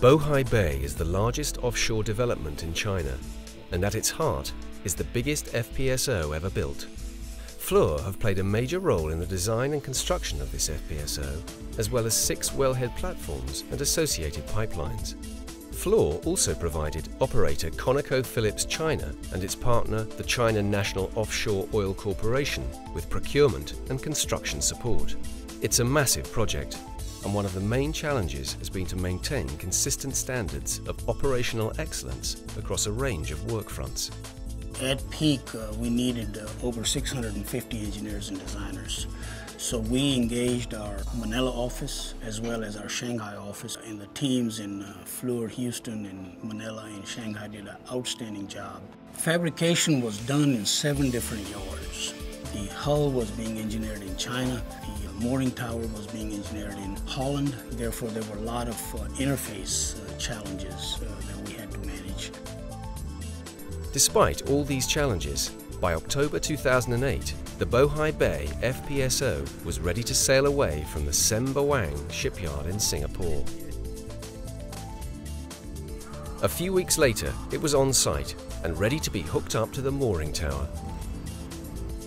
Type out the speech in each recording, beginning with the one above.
Bohai Bay is the largest offshore development in China, and at its heart is the biggest FPSO ever built. Fluor have played a major role in the design and construction of this FPSO, as well as six wellhead platforms and associated pipelines. Fluor also provided operator ConocoPhillips China and its partner, the China National Offshore Oil Corporation, with procurement and construction support. It's a massive project, and one of the main challenges has been to maintain consistent standards of operational excellence across a range of work fronts. At peak, uh, we needed uh, over 650 engineers and designers. So we engaged our Manila office as well as our Shanghai office, and the teams in uh, Fluor, Houston, and Manila and Shanghai did an outstanding job. Fabrication was done in seven different yards. The hull was being engineered in China. The mooring tower was being engineered in Holland. Therefore, there were a lot of uh, interface uh, challenges uh, that we had to manage. Despite all these challenges, by October 2008, the Bohai Bay FPSO was ready to sail away from the Sembawang shipyard in Singapore. A few weeks later, it was on site and ready to be hooked up to the mooring tower.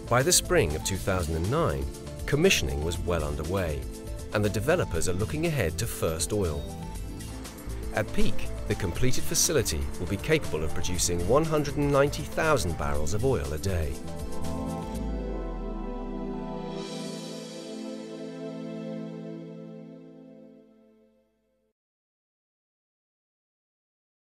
By the spring of 2009, commissioning was well underway, and the developers are looking ahead to first oil. At peak, the completed facility will be capable of producing 190,000 barrels of oil a day.